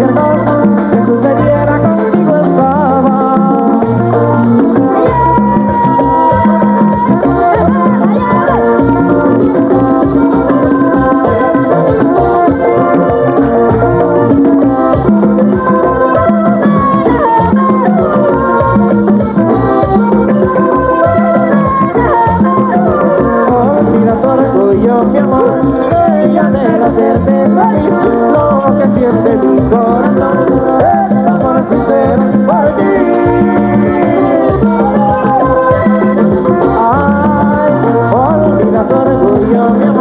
This is the mi amor, ella debe hacerte feliz, lo que siente mi corazón, el amor sincero por ti. Ay, olvida tu orgullo, mi amor.